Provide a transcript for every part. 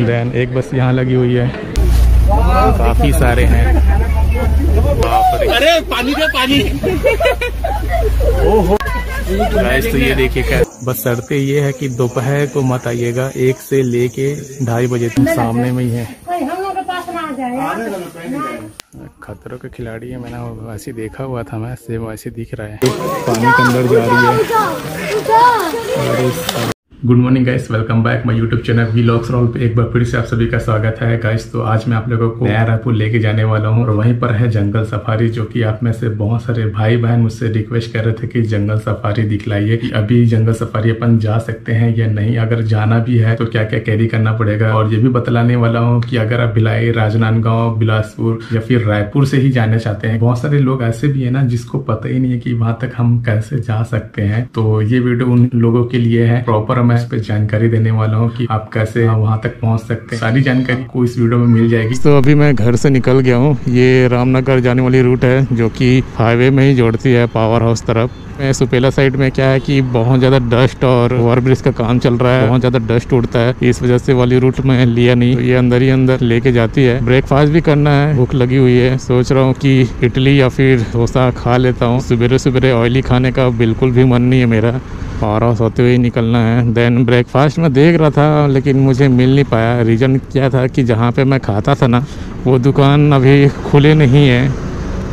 Then एक बस यहाँ लगी हुई है। काफ़ी सारे हैं। अरे पानी का पानी। ओहो। गाइस तो ये देखिए क्या बस शर्तें ये है कि दोपहर को मत आइएगा। एक से लेके ढाई बजे तक सामने में ही है। खतरों के खिलाड़ी है मैंने वैसे देखा हुआ था मैं वैसे दिख रहा है। पानी के अंदर जा रही है। Good morning guys welcome back my YouTube channel we लॉक्स रॉल पे एक बार फिर से आप सभी का स्वागत है गाइस तो आज मैं आप लोगों को नया रायपुर लेके जाने वाला हूँ और वहीं पर है जंगल सफारी जो कि आप में से बहुत सारे भाई बहन मुझसे रिक्वेस्ट कर रहे थे कि जंगल सफारी दिखलाइए। कि अभी जंगल सफारी अपन जा सकते हैं या नहीं? अगर जाना भी है तो क्या क्या कैरी करना पड़ेगा? और ये भी बतलाने वाला हूँ की अगर आप भिलाई राजनांदगांव बिलासपुर या फिर रायपुर से ही जाना चाहते हैं बहुत सारे लोग ऐसे भी है ना जिसको पता ही नहीं है की वहाँ तक हम कैसे जा सकते हैं। तो ये वीडियो उन लोगों के लिए है प्रॉपर मैं इस पे जानकारी देने वाला हूँ कि आप कैसे वहाँ तक पहुँच सकते हैं। सारी जानकारी को इस वीडियो में मिल जाएगी। तो अभी मैं घर से निकल गया हूँ। ये रामनगर जाने वाली रूट है, जो कि हाईवे में ही जोड़ती है पावर हाउस तरफ़। मैं सुपेला साइड में क्या है कि बहुत ज़्यादा डस्ट और ओवर ब्रिज का काम चल रहा है। बहुत ज़्यादा डस्ट उड़ता है। इस वजह से वाली रूट में लिया नहीं। तो ये अंदर ही अंदर लेके जाती है। ब्रेकफास्ट भी करना है। भूख लगी हुई है। सोच रहा हूँ कि इडली या फिर डोसा खा लेता हूँ। सुबह सुबह ऑयली खाने का बिल्कुल भी मन नहीं है मेरा। पावर सोते होते हुए निकलना है। देन ब्रेकफास्ट में देख रहा था, लेकिन मुझे मिल नहीं पाया। रीज़न क्या था कि जहाँ पे मैं खाता था ना, वो दुकान अभी खुले नहीं है।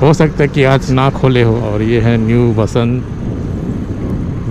हो सकता है कि आज ना खोले हो, और ये है न्यू बसंत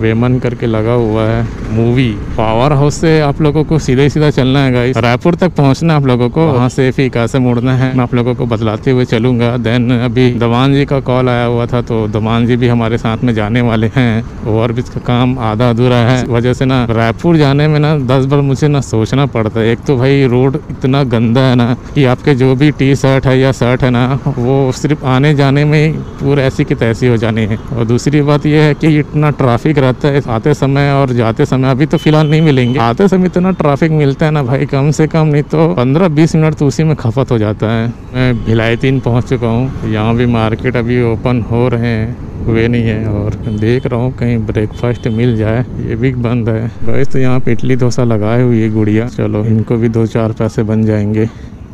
वेमन करके लगा हुआ है। मूवी पावर हाउस से आप लोगों को सीधे सीधा चलना है गाइस रायपुर तक पहुँचना आप लोगों को। वहाँ से फिर कहाँ से मुड़ना है। मैं आप लोगों को बतलाते हुए चलूँगा। देन अभी दमान जी का कॉल आया हुआ था तो दमान जी भी हमारे साथ में जाने वाले हैं। ओवर ब्रिज का काम आधा अधूरा है। वजह से ना, रायपुर जाने में ना दस बार मुझे ना सोचना पड़ता है। एक तो भाई रोड इतना गंदा है ना, कि आपके जो भी टी शर्ट है या शर्ट है ना, वो सिर्फ़ आने जाने में ही पूरा ऐसी की तैसी हो जानी है। और दूसरी बात यह है कि इतना ट्रैफ़िक रहता है आते समय और जाते समय अभी तो फ़िलहाल नहीं मिलेंगे। आते समय इतना ट्रैफ़िक मिलता है ना भाई, कम से कम नहीं तो पंद्रह बीस मिनट तो उसी में खपत हो जाता है। मैं भिलाई तीन पहुँच चुका हूँ, यहाँ भी मार्केट अभी ओपन हो रहे हैं, हुए नहीं है और देख रहा हूँ कहीं ब्रेकफास्ट मिल जाए, ये भी बंद है। वैसे तो यहाँ पे इडली डोसा लगाए हुई है गुड़िया, चलो इनको भी दो चार पैसे बन जाएँगे,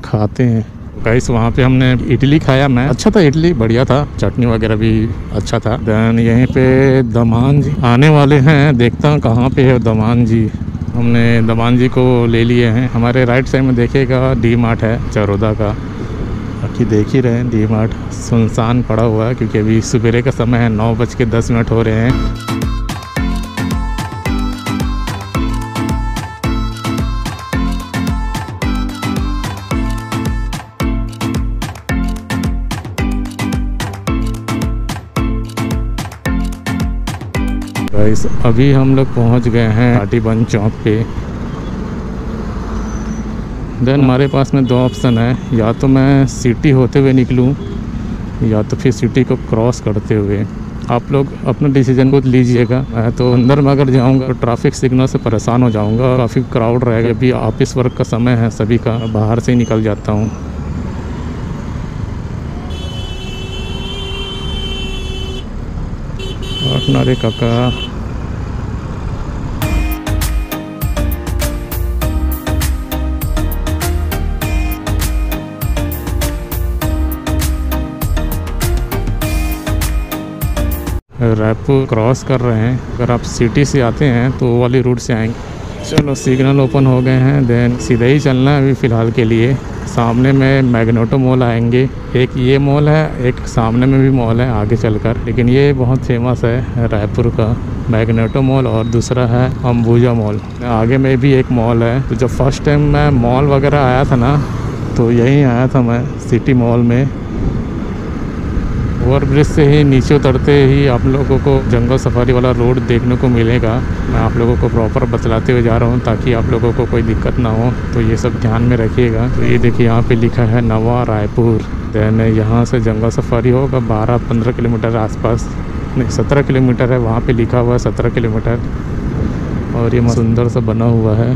खाते हैं। गाइस वहाँ पे हमने इडली खाया, मैं अच्छा था इडली, बढ़िया था। चटनी वगैरह भी अच्छा था। देन यहीं पे दमान जी आने वाले हैं। देखता हूँ कहाँ पे है दमान जी। हमने दमान जी को ले लिए हैं। हमारे राइट साइड में देखेगा डी मार्ट है, चरोदा का। बाकी देख ही रहे हैं डी मार्ट सुनसान पड़ा हुआ है, क्योंकि अभी सवेरे का समय है, नौ बज के दस मिनट हो रहे हैं। गाइस अभी हम लोग पहुँच गए हैं काटीबंद चौक पे। देन हमारे पास में दो ऑप्शन है, या तो मैं सिटी होते हुए निकलूं, या तो फिर सिटी को क्रॉस करते हुए। आप लोग अपना डिसीज़न को लीजिएगा। मैं तो अंदर में अगर जाऊँगा तो ट्रैफ़िक सिग्नल से परेशान हो जाऊँगा काफ़ी क्राउड रहेगा अभी ऑफ़िस वर्क का समय है, सभी का। बाहर से ही निकल जाता हूँ। और काका। रायपुर क्रॉस कर रहे हैं। अगर आप सिटी से आते हैं तो वाली रूट से आएँगे। चलो, सिग्नल ओपन हो गए हैं, देन सीधे ही चलना है अभी फ़िलहाल के लिए। सामने में मैग्नेटो मॉल आएँगे। एक ये मॉल है, एक सामने में भी मॉल है, आगे चलकर। लेकिन ये बहुत फ़ेमस है रायपुर का। मैग्नेटो मॉल और दूसरा है अम्बुजा मॉल। आगे में भी एक मॉल है। तो जब फ़र्स्ट टाइम मैं मॉल वगैरह आया था ना तो यहीं आया था मैं सिटी मॉल में। ओवर ब्रिज से ही नीचे उतरते ही आप लोगों को जंगल सफारी वाला रोड देखने को मिलेगा। मैं आप लोगों को प्रॉपर बतलाते हुए जा रहा हूँ ताकि आप लोगों को कोई दिक्कत ना हो। तो ये सब ध्यान में रखिएगा। तो ये देखिए, यहाँ पे लिखा है नवा रायपुर। देन यहाँ से जंगल सफारी होगा बारह पंद्रह किलोमीटर आसपास। नहीं, सत्रह किलोमीटर है, वहाँ पर लिखा हुआ है सत्रह किलोमीटर। और ये सुंदर सा बना हुआ है।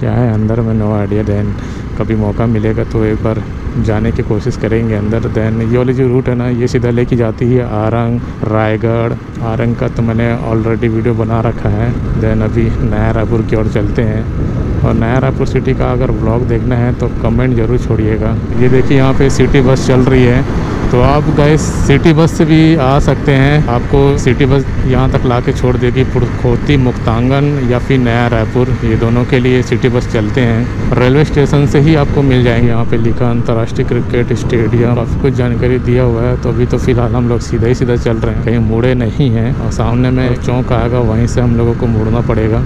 क्या है, अंदर में नो आइडिया देन कभी मौका मिलेगा तो एक बार जाने की कोशिश करेंगे अंदर देन ये वाली जो रूट है ना, ये सीधा लेके जाती है आरंग, रायगढ़, आरंग का तो मैंने ऑलरेडी वीडियो बना रखा है देन अभी नया रायपुर की ओर चलते हैं। और नया रायपुर सिटी का अगर ब्लॉग देखना है तो कमेंट ज़रूर छोड़िएगा। ये देखिए यहाँ पे सिटी बस चल रही है। तो आप गए सिटी बस से भी आ सकते हैं। आपको सिटी बस यहाँ तक ला के छोड़ देगी पुरखोती, मुक्तांगन या फिर नया रायपुर। ये दोनों के लिए सिटी बस चलते हैं। रेलवे स्टेशन से ही आपको मिल जाएँगे। यहाँ पे लिखा अंतर्राष्ट्रीय क्रिकेट स्टेडियम काफ़ी कुछ जानकारी दिया हुआ है तो अभी तो फ़िलहाल हम लोग सीधा ही सीधा चल रहे हैं। कहीं मुड़े नहीं हैं। और सामने में एक चौक आएगा, वहीं से हम लोगों को मुड़ना पड़ेगा।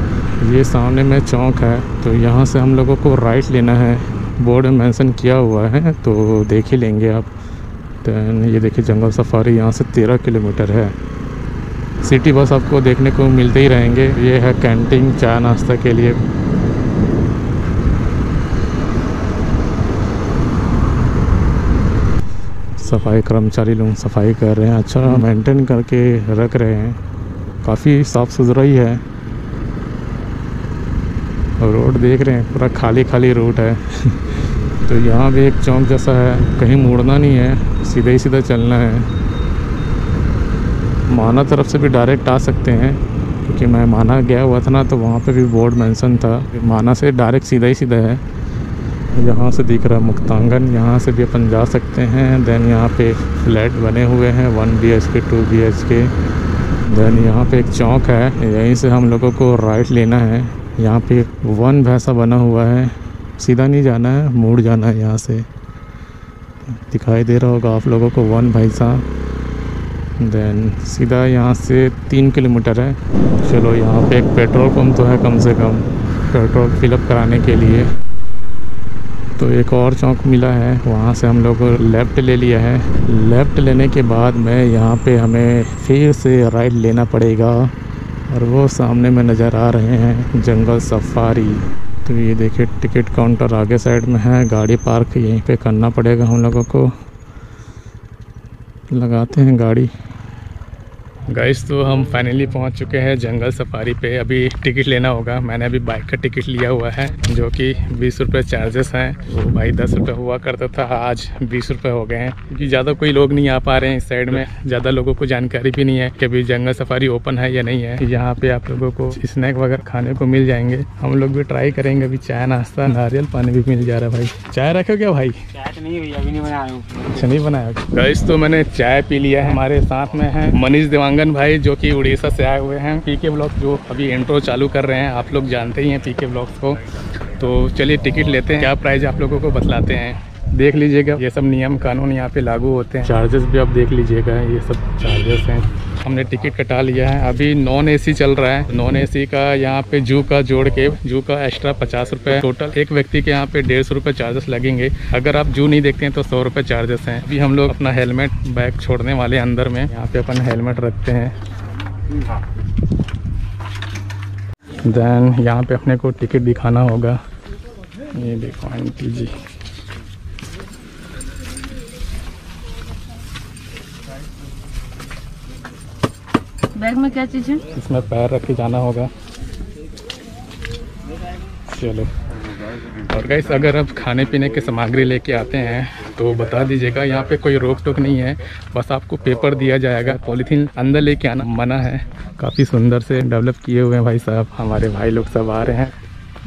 ये सामने में चौक है तो यहाँ से हम लोगों को राइट लेना है। बोर्ड मेंशन किया हुआ है तो देख ही लेंगे आप। देन ये देखिए, जंगल सफारी यहाँ से तेरह किलोमीटर है। सिटी बस आपको देखने को मिलते ही रहेंगे। ये है कैंटीन चाय नाश्ता के लिए। सफ़ाई कर्मचारी लोग सफ़ाई कर रहे हैं। अच्छा मेंटेन करके रख रहे हैं। काफ़ी साफ़ सुथरा ही। है रोड देख रहे हैं, पूरा खाली खाली रोड है। तो यहाँ भी एक चौक जैसा है। कहीं मुड़ना नहीं है, सीधा ही सीधा चलना है। माना तरफ़ से भी डायरेक्ट आ सकते हैं, क्योंकि मैं माना गया हुआ था ना तो वहाँ पे भी बोर्ड मेंशन था। माना से डायरेक्ट सीधा ही सीधा है। यहाँ से दिख रहा है मुक्तांगन, यहाँ से भी अपन जा सकते हैं। देन यहाँ पे फ्लैट बने हुए हैं one B H K two B H K then यहाँ पे एक चौक है, यहीं से हम लोगों को राइट लेना है। यहाँ पे वन भैंसा बना हुआ है। सीधा नहीं जाना है, मुड़ जाना है यहाँ से। दिखाई दे रहा होगा आप लोगों को, वन भैंसा देन सीधा यहाँ से तीन किलोमीटर है। चलो यहाँ पे एक पेट्रोल पम्प तो है कम से कम, पेट्रोल फिलअप कराने के लिए। तो एक और चौक मिला है, वहाँ से हम लोग लेफ़्ट ले लिया है। लेफ़्ट लेने के बाद में यहाँ पे हमें फिर से राइट लेना पड़ेगा। और वो सामने में नज़र आ रहे हैं, जंगल सफारी। तो ये देखिए, टिकट काउंटर आगे साइड में है, गाड़ी पार्क यहीं पे करना पड़ेगा हम लोगों को। लगाते हैं गाड़ी। गाइस तो हम फाइनली पहुँच चुके हैं जंगल सफारी पे। अभी टिकट लेना होगा। मैंने अभी बाइक का टिकट लिया हुआ है, जो कि बीस रुपये चार्जेस हैं। वो भाई, दस रुपये हुआ करता था, आज बीस रुपये हो गए हैं। क्योंकि ज़्यादा कोई लोग नहीं आ पा रहे हैं इस साइड में। ज़्यादा लोगों को जानकारी भी नहीं है कि अभी जंगल सफारी ओपन है या नहीं है। यहाँ पे आप लोगों को स्नैक वगैरह खाने को मिल जाएँगे। हम लोग भी ट्राई करेंगे। अभी चाय नाश्ता, नारियल पानी भी मिल जा रहा है भाई। चाय रखो क्या भाई? चाय नहीं भैया नहीं बनाया अच्छा नहीं बनाया। गाइस तो मैंने चाय पी लिया है हमारे साथ में है मनीष देवांगन भाई जो कि उड़ीसा से आए हुए हैं। पीके ब्लॉग जो अभी इंट्रो चालू कर रहे हैं आप लोग जानते ही हैं पीके ब्लॉग्स को। तो चलिए टिकट लेते हैं। क्या प्राइस आप लोगों को बतलाते हैं? देख लीजिएगा। ये सब नियम कानून यहाँ पे लागू होते हैं। चार्जेस भी आप देख लीजिएगा। ये सब चार्जेस हैं। हमने टिकट कटा लिया है। अभी नॉन एसी चल रहा है। नॉन एसी का यहाँ पे जू का जोड़ के, जू का एक्स्ट्रा पचास रुपये टोटल एक व्यक्ति के यहाँ पे डेढ़ सौ रुपये चार्जेस लगेंगे। अगर आप जू नहीं देखते हैं तो सौ रुपये चार्जेस हैं। अभी हम लोग अपना हेलमेट बैग छोड़ने वाले अंदर में। यहाँ पे अपन हेलमेट रखते हैं। देन यहाँ पे अपने को टिकट दिखाना होगा। ये देखो आंटी जी। बैग में क्या चीज़ है? इसमें पैर रख के जाना होगा। चलो। और गैस अगर आप खाने पीने के सामग्री लेके आते हैं तो बता दीजिएगा, यहाँ पे कोई रोक टोक नहीं है। बस आपको पेपर दिया जाएगा, पॉलीथीन अंदर लेके आना। मना है। काफ़ी सुंदर से डेवलप किए हुए हैं भाई साहब। हमारे भाई लोग सब आ रहे हैं।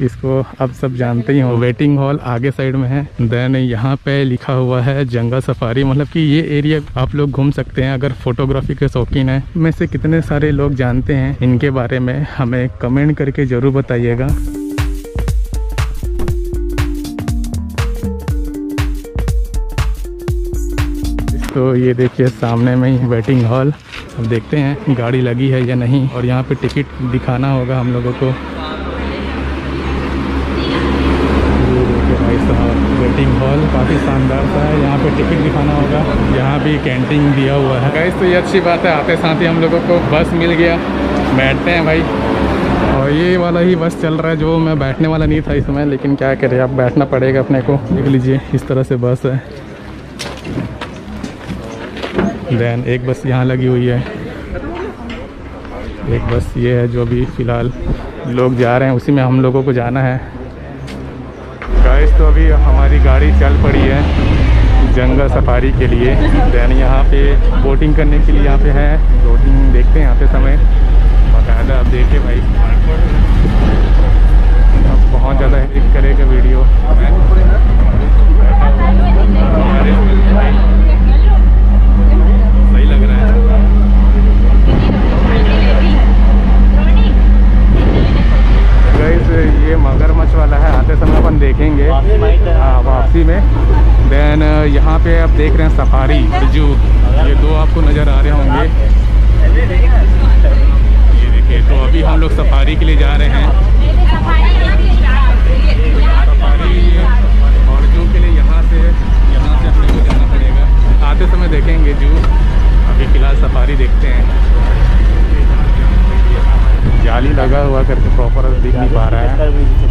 इसको अब सब जानते ही हो वेटिंग हॉल आगे साइड में है। देन यहाँ पे लिखा हुआ है जंगल सफारी मतलब कि ये एरिया आप लोग घूम सकते हैं अगर फोटोग्राफी के शौकीन है। में से कितने सारे लोग जानते हैं इनके बारे में, हमें कमेंट करके ज़रूर बताइएगा। तो ये देखिए, सामने में ही वेटिंग हॉल अब देखते हैं गाड़ी लगी है या नहीं, और यहाँ पे टिकट दिखाना होगा हम लोगों को ये देखिए भाई वेटिंग हॉल काफ़ी शानदार है। यहाँ पे टिकट दिखाना होगा। यहाँ भी कैंटीन दिया हुआ है। गाइस तो ये अच्छी बात है। आते साथ ही हम लोगों को बस मिल गया। बैठते हैं भाई। और ये वाला ही बस चल रहा है, जो मैं बैठने वाला नहीं था इसमें लेकिन क्या करें आप बैठना पड़ेगा अपने को। देख लीजिए, इस तरह से बस है। देन एक बस यहाँ लगी हुई है। एक बस ये है जो अभी फ़िलहाल लोग जा रहे हैं। उसी में हम लोगों को जाना है। गाइस तो अभी हमारी गाड़ी चल पड़ी है जंगल सफारी के लिए। यानी यहाँ पे बोटिंग करने के लिए यहाँ पे है। बोटिंग देखते हैं यहाँ पे समय। बाकायदा आप देखें भाई अब बहुत ज़्यादा हेल्प करेगा वीडियो सही लग रहा है गाइस ये मगरमच्छ वाला है आते समय अपन देखेंगे हाँ वापसी में देन यहाँ पे आप देख रहे हैं सफारी जू ये दो आपको नज़र आ रहे होंगे ये देखिए तो अभी हम लोग सफारी के लिए जा रहे हैं सफारी और जू के लिए यहाँ से यहाँ से अपने को जाना पड़ेगा आते समय देखेंगे जू अभी फ़िलहाल सफारी देखते हैं जाली लगा हुआ करके प्रॉपर दिख नहीं पा रहा है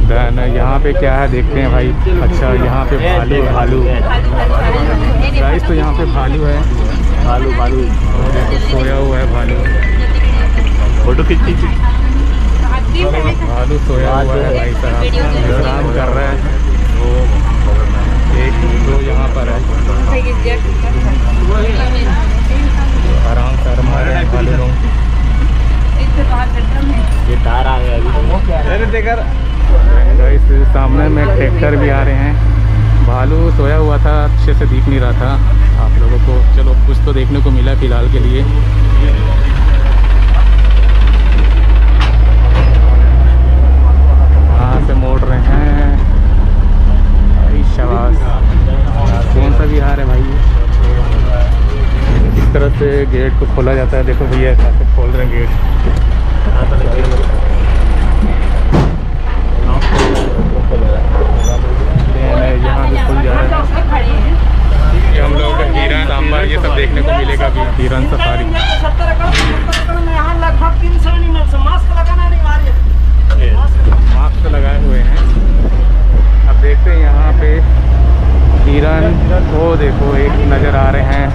देन यहाँ पे क्या है देखते हैं भाई अच्छा यहाँ पे भालू गाइस तो यहाँ पे भालू है। भालू भालू। और सोया हुआ है भालू। फ़ोटो खींच खींच भालू सोया हुआ है भाई साहब। विश्राम कर रहा है। एक दो यहाँ पर है। आराम आराम रहे हैं भालू लोग। ये तार आ गया अभी। अरे देखकर सामने में ट्रैक्टर भी आ रहे हैं। भालू सोया हुआ था, अच्छे से दिख नहीं रहा था। आप लोगों को, चलो, कुछ तो देखने को मिला फ़िलहाल के लिए। कहाँ से मोड़ रहे हैं? भाई शाबाश। कौन सा बिहार है भाई? इस तरह से गेट को खोला जाता है। देखो भैया खोल रहे हैं गेट देन यहाँ से खुल जा रहा है। हम लोगों का हिरन सांबर ये सब देखने को मिलेगा अभी। हिरन सफारी। यहाँ लगभग तीन सौ एनिमल्स मास्क लगाना अनिवार्य मास्क लगाए हुए हैं। अब देखते हैं यहाँ पे हिरन वो देखो एक नज़र आ रहे हैं।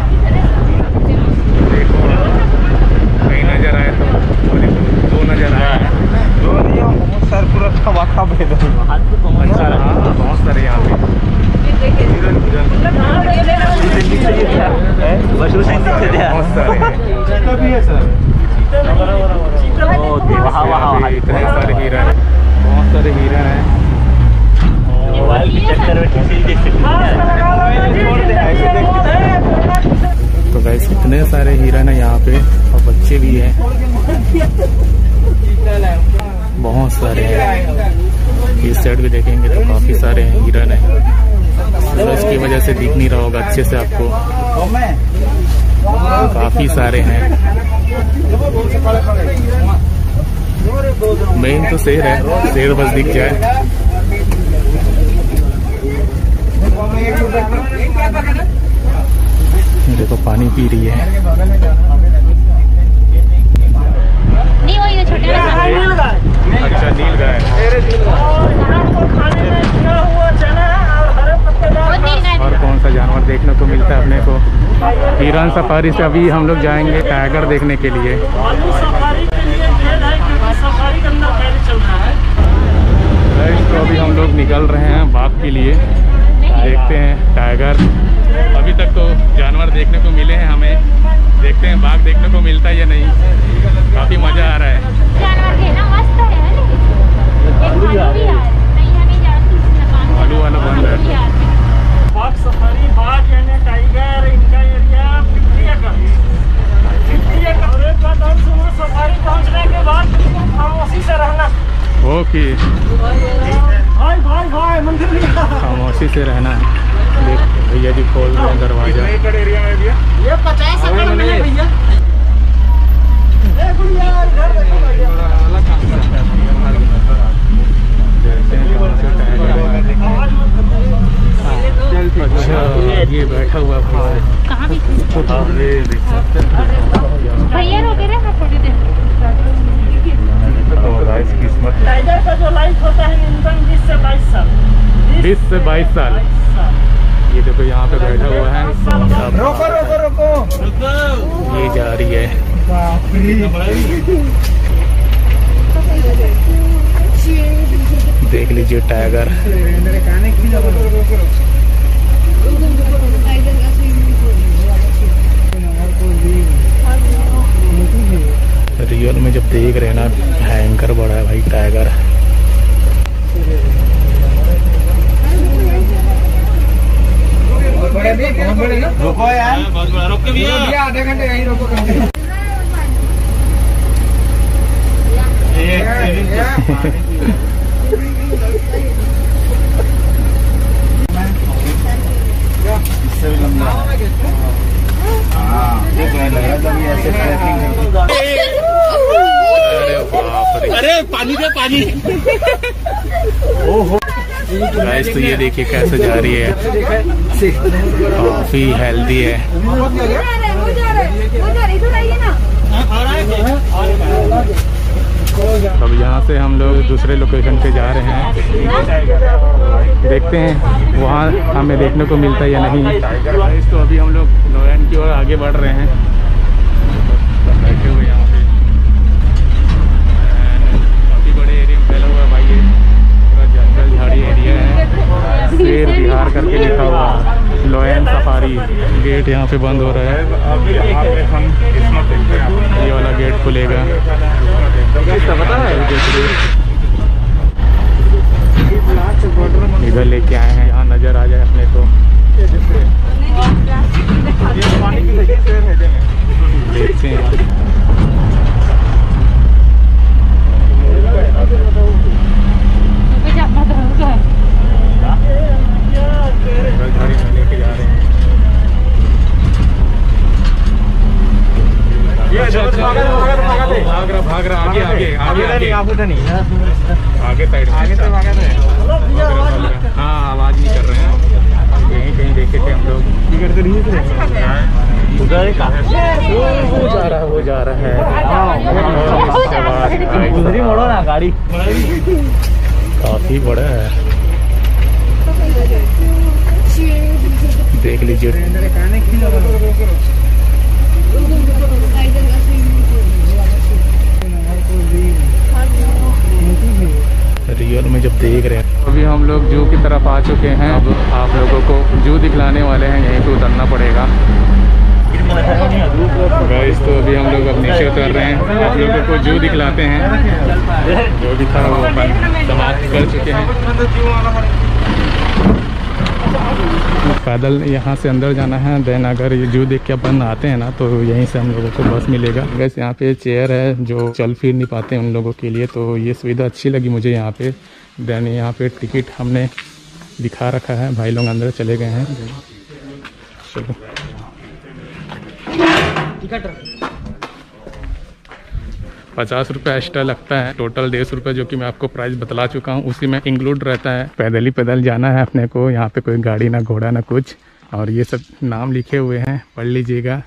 देखो कहीं नज़र आए तो दो नज़र आए हैं। सर पूरा खवा खा अच्छा हाँ बहुत सारे यहाँ पे। बहुत सारे हैं हैं सकते तो गैस इतने सारे हिरन है यहाँ पे, और बच्चे भी हैं। बहुत सारे हैं। इस साइड भी देखेंगे तो काफ़ी सारे हिरन है। सूरज की वजह से दिख नहीं रहा होगा अच्छे से आपको। काफ़ी सारे हैं। मेन तो शेर है शेर बस दिख जाए देखो पानी पी रही है। नहीं वो ये छोटे अच्छा नील गाय। वो नील गाय और कौन सा जानवर देखने को मिलता है अपने को? हिरन सफारी से अभी हम लोग जाएँगे टाइगर देखने के लिए। तो अभी हम लोग निकल रहे हैं बाघ के लिए। देखते हैं टाइगर। अभी तक तो जानवर देखने को मिले हैं हमें। देखते हैं बाघ देखने को मिलता है या नहीं। काफ़ी मज़ा आ रहा है। में भालू वाला बंद है। बाघ सफारी बाघ यानी टाइगर इनका एरिया फिफ्टी एकड़ फिफ्टी एकड़ और एक बात और सुनो सफारी पहुँचने के बाद खामोशी से रहना। ओके। भाई भाई भाई मंदिर खामोशी से रहना है। भैया जी खोल रहे हैं दरवाज़ा। ये पचास एकड़ में है भैया ए गुड़िया इधर देखो भैया देखते हैं कहाँ से टाइगर है। अच्छा ये बैठा हुआ भाई कहाँ भी ये देख सकते हैं भैया रोके रहे मैं थोड़ी देर तो गाइस किस्मत टाइगर का जो लाइफ होता है न्यूनतम बीस से बाईस साल 20 से 22 साल। ये देखो यहाँ पे बैठा हुआ है। रोको रोको रोको। ये जा रही है। देख लीजिए टाइगर। रियल में जब देख रहे हैं ना भयंकर बड़ा है भाई टाइगर। रुको यार। बहुत बड़ा रोक के भैया। आधे घंटे कहीं रोको इससे भी लंबा हाँ ये। लग रहा था भी ऐसे ट्रैकिंग अरे पानी पे पानी। गाइस तो ये देखिए कैसे जा रही है। काफ़ी हेल्दी है। अब यहाँ से हम लोग दूसरे लोकेशन पे जा रहे हैं। देखते हैं, वहाँ हमें देखने को मिलता है या नहीं। तो अभी हम लोग नोयन की ओर आगे बढ़ रहे हैं बैठे हुए यहाँ पे And काफ़ी बड़े एरिया में फैला हुआ है भाई ये पूरा जंगल झाड़ी एरिया है शेर बिहार करके लिखा हुआ लोयन सफारी गेट यहाँ पे बंद हो रहा है। ये वाला गेट खुलेगा। इधर लेके आए हैं, यहाँ नज़र आ जाए अपने को देखते हैं। जंगल में लेके जा रहे हैं भाग रहा भाग रहा आगे आगे आगे आगे आगे। साइड आगे से भाग रहा, भाग हाँ आवाज़ नहीं कर रहे हैं। कहीं कहीं देखे थे हम लोग। टिकट तो नहीं थे उधर का? वो जा रहा है वो जा रहा है। उधर ही मोड़ो ना गाड़ी। काफ़ी बड़ा है। देख लीजिए। रियल में जब देख रहे हैं। अभी हम लोग जू की तरफ़ आ चुके हैं। अब आप लोगों को जू दिखलाने वाले हैं, यहीं पे उतरना पड़ेगा। गाइस तो अभी हम लोग अब नीचे उतर रहे हैं। आप लोगों को जू दिखलाते हैं। जो भी था वो अपन समाप्त कर चुके हैं। पैदल यहाँ से अंदर जाना है देन अगर ये जू देख के अपन आते हैं ना तो यहीं से हम लोगों को बस मिलेगा। बस यहाँ पे चेयर है जो चल फिर नहीं पाते उन लोगों के लिए तो ये सुविधा अच्छी लगी मुझे यहाँ पे। देन यहाँ पे टिकट हमने दिखा रखा है, भाई लोग अंदर चले गए हैं। चलो पचास रुपये एक्स्ट्रा लगता है। टोटल डेढ़ सौ जो कि मैं आपको प्राइस बतला चुका हूँ, उसी में इंक्लूड रहता है। पैदल ही पैदल जाना है अपने को, यहाँ पे कोई गाड़ी ना घोड़ा ना कुछ। और ये सब नाम लिखे हुए हैं, पढ़ लीजिएगा।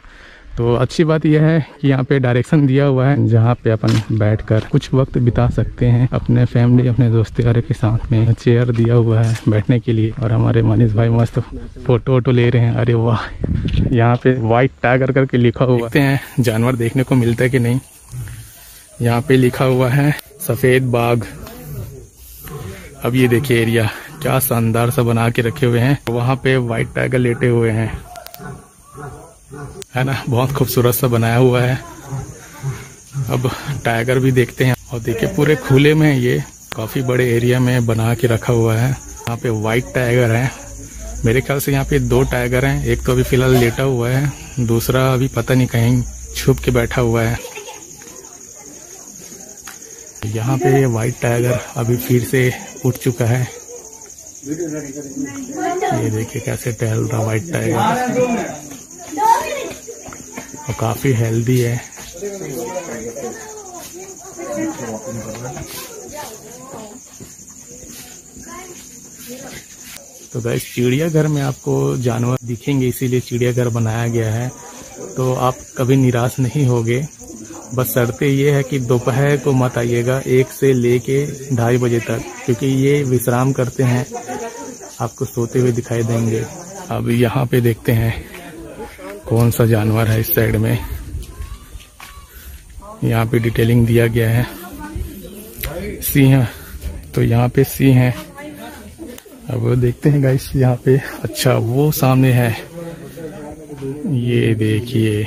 तो अच्छी बात यह है कि यहाँ पे डायरेक्शन दिया हुआ है, जहाँ पे अपन बैठकर कुछ वक्त बिता सकते हैं अपने फैमिली अपने दोस्त यारों के साथ में। चेयर दिया हुआ है बैठने के लिए, और हमारे मनीष भाई मस्त फ़ोटो वोटो ले रहे हैं। अरे वाह, यहाँ पे वाइट टाइगर करके लिखा हुआ है। जानवर देखने को मिलता है कि नहीं। यहाँ पे लिखा हुआ है, सफ़ेद बाग। अब ये देखिए एरिया, क्या शानदार सा बना के रखे हुए हैं। वहाँ पे व्हाइट टाइगर लेटे हुए हैं। है ना? बहुत खूबसूरत सा बनाया हुआ है। अब टाइगर भी देखते हैं। और देखिए, पूरे खुले में ये काफ़ी बड़े एरिया में बना के रखा हुआ है। यहाँ पे व्हाइट टाइगर है। मेरे ख्याल से यहाँ पे दो टाइगर हैं। एक तो अभी फ़िलहाल लेटा हुआ है, दूसरा अभी पता नहीं कहीं छुप के बैठा हुआ है। यहाँ पे व्हाइट टाइगर अभी फिर से उठ चुका है। ये देखिए कैसे टहल रहा व्हाइट टाइगर और काफ़ी हेल्दी है। तो गैस चिड़ियाघर में आपको जानवर दिखेंगे, इसीलिए चिड़ियाघर बनाया गया है। तो आप कभी निराश नहीं होगे। बस शर्तें ये है कि दोपहर को मत आइएगा, एक से लेके ढाई बजे तक, क्योंकि ये विश्राम करते हैं। आपको सोते हुए दिखाई देंगे। अब यहाँ पे देखते हैं कौन सा जानवर है इस साइड में। यहाँ पे डिटेलिंग दिया गया है। सिंह तो यहाँ पे सिंह है। अब देखते हैं गाइस यहाँ पे। अच्छा वो सामने है। ये देखिए।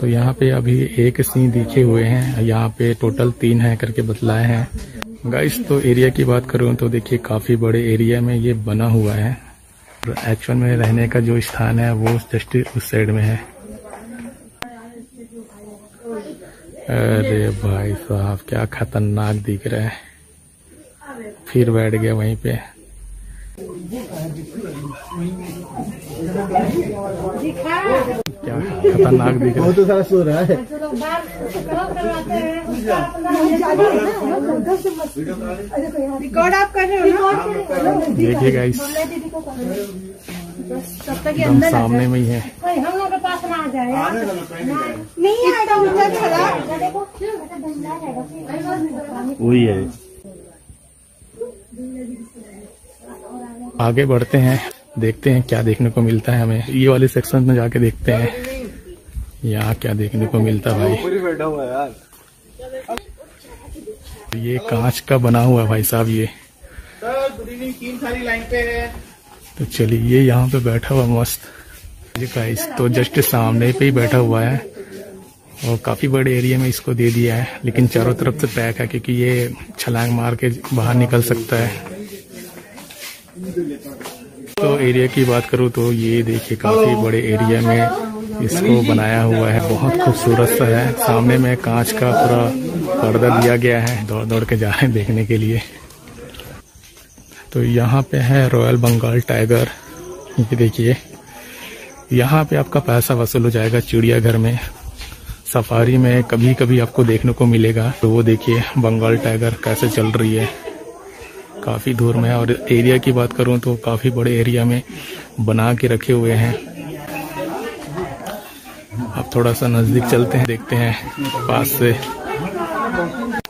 तो यहाँ पे अभी एक सीन दिखे हुए हैं। यहाँ पे टोटल तीन है करके बतलाए हैं। गाइस तो एरिया की बात करूँ तो देखिए, काफ़ी बड़े एरिया में ये बना हुआ है। एक्चुअल में रहने का जो स्थान है, वो जस्ट उस साइड में है। अरे भाई साहब, क्या खतरनाक दिख रहा है। फिर बैठ गया वहीं पे। क्या खतरनाक दिख रहा है। तो सारा सो रहा है। रिकॉर्ड आप कर रहे हो देखिए गाइस अंदर सामने में ही। है हम लोग के पास ना आ जाए नहीं आएगा वही है। आगे बढ़ते हैं, देखते हैं क्या देखने को मिलता है हमें। ये वाले सेक्शन में जाके देखते हैं। यहाँ क्या देखने को मिलता है भाई। ये कांच का बना हुआ है भाई साहब ये। तो चलिए, ये यहाँ पे बैठा हुआ मस्त। ये तो जस्ट सामने पे ही बैठा हुआ है। और काफ़ी बड़े एरिया में इसको दे दिया है, लेकिन चारों तरफ़ से पैक है क्योंकि ये छलांग मार के बाहर निकल सकता है। तो एरिया की बात करूँ तो ये देखिए काफ़ी बड़े एरिया में इसको बनाया हुआ है, बहुत खूबसूरत सा है। सामने में कांच का पूरा पर्दा दिया गया है दौड़ दौड़ के जा रहे हैं देखने के लिए। तो यहाँ पे है रॉयल बंगाल टाइगर ये देखिए, यहाँ पे आपका पैसा वसूल हो जाएगा चिड़ियाघर में। सफारी में कभी कभी आपको देखने को मिलेगा। तो वो देखिए, बंगाल टाइगर कैसे चल रही है। काफ़ी दूर में और एरिया की बात करूँ तो काफ़ी बड़े एरिया में बना के रखे हुए हैं। अब थोड़ा सा नज़दीक चलते हैं, देखते हैं पास से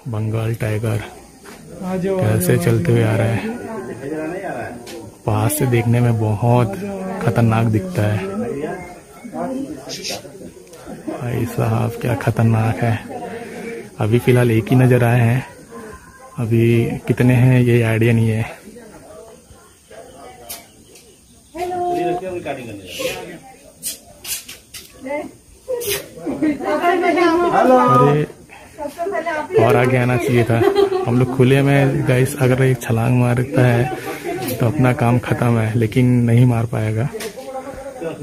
बंगाल टाइगर कैसे चलते हुए आ रहा है। पास से देखने में बहुत खतरनाक दिखता है। भाई साहब क्या खतरनाक है। अभी फ़िलहाल एक ही नज़र आए हैं। अभी कितने हैं ये आइडिया नहीं है। अरे और आगे आना चाहिए था। हम लोग खुले में गाइस अगर एक छलांग मारता है तो अपना काम खत्म है लेकिन नहीं मार पाएगा।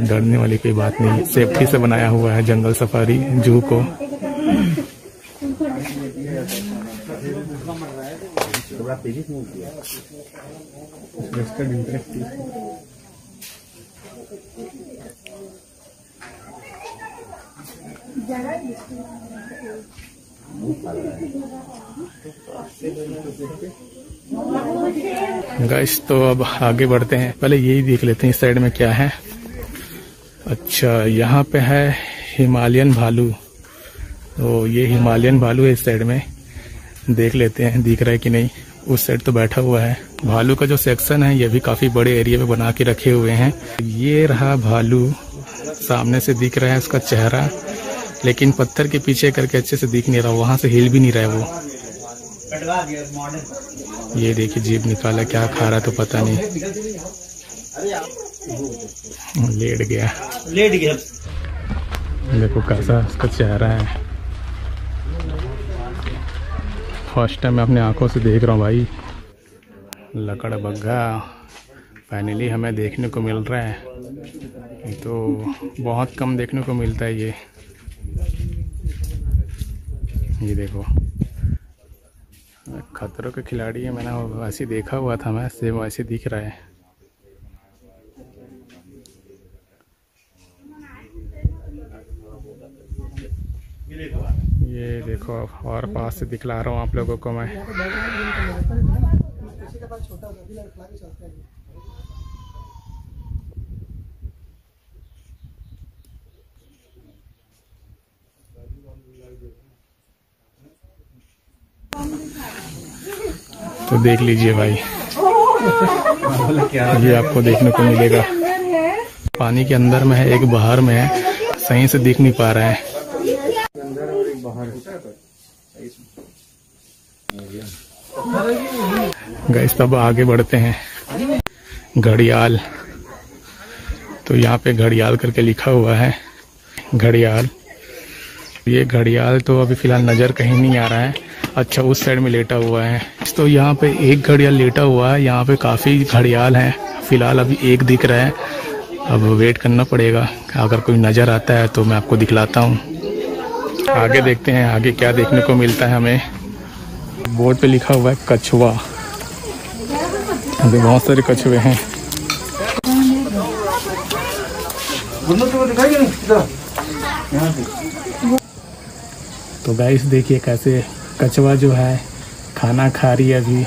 डरने वाली कोई बात नहीं। सेफ्टी से बनाया हुआ है जंगल सफारी, जू को। गाइस तो अब आगे बढ़ते हैं। पहले यही देख लेते हैं इस साइड में क्या है। अच्छा यहाँ पे है हिमालयन भालू। तो ये हिमालयन भालू है इस साइड में। देख लेते हैं, दिख रहा है कि नहीं। उस साइड तो बैठा हुआ है। भालू का जो सेक्शन है, ये भी काफ़ी बड़े एरिया में बना के रखे हुए हैं। ये रहा भालू। सामने से दिख रहा है उसका चेहरा, लेकिन पत्थर के पीछे करके अच्छे से दिख नहीं रहा। वहाँ से हिल भी नहीं रहा वो। ये देखिए जीप निकाला, क्या खा रहा तो पता नहीं। लेट गया। लेट गया। देखो कैसा उसका चेहरा है। फ़र्स्ट टाइम मैं अपने आँखों से देख रहा हूँ भाई। लकड़ बग्घा। फाइनली हमें देखने को मिल रहा है। तो बहुत कम देखने को मिलता है ये। ये देखो। खतरों के खिलाड़ी है मैंने वैसे देखा हुआ था मैं सेम वैसे दिख रहा है। ये देखो और पास से दिखला रहा हूँ आप लोगों को मैं। तो देख लीजिए भाई, ये आपको देखने को मिलेगा। पानी के अंदर में है, एक बाहर में है, सही से दिख नहीं पा रहा है। गैस तब आगे बढ़ते हैं। घड़ियाल। तो यहाँ पे घड़ियाल करके लिखा हुआ है। घड़ियाल। ये घड़ियाल तो अभी फ़िलहाल नज़र कहीं नहीं आ रहा है। अच्छा उस साइड में लेटा हुआ है। तो यहाँ पे एक घड़ियाल लेटा हुआ है। यहाँ पे काफ़ी घड़ियाल हैं। फ़िलहाल अभी एक दिख रहा है। अब वेट करना पड़ेगा। अगर कोई नज़र आता है तो मैं आपको दिखलाता हूँ। आगे देखते हैं, आगे क्या देखने को मिलता है हमें। बोर्ड पे लिखा हुआ है कछुआ। अभी बहुत सारे कछुए हैं। तो गाइस देखिए कैसे कछुआ जो है, खाना खा रही है अभी।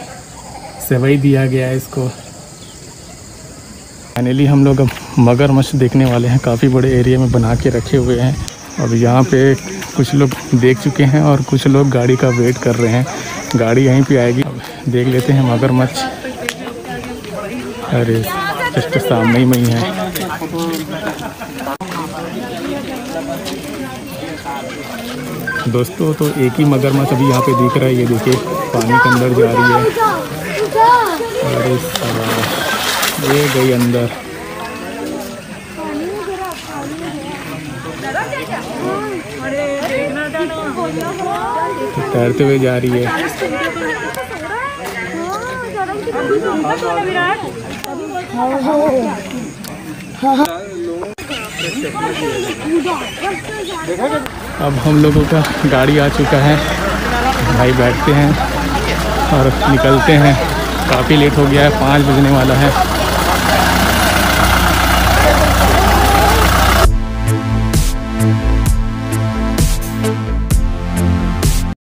सेवई दिया गया है इसको। फाइनली हम लोग अब मगरमच्छ देखने वाले हैं। काफ़ी बड़े एरिया में बना के रखे हुए हैं। अब यहाँ पे कुछ लोग देख चुके हैं और कुछ लोग गाड़ी का वेट कर रहे हैं। गाड़ी यहीं पे आएगी। देख लेते हैं मगरमच्छ। अरे, जस्ट सामने ही में ही है। दोस्तों तो एक ही मगरमच्छ अभी यहाँ पे दिख रहा है। ये देखिए, पानी के अंदर जा रही है। अरे ये गई अंदर। तैरते हुए जा रही है। अब हम लोगों का गाड़ी आ चुका है। भाई बैठते हैं और निकलते हैं। काफ़ी लेट हो गया है, पाँच बजने वाला है।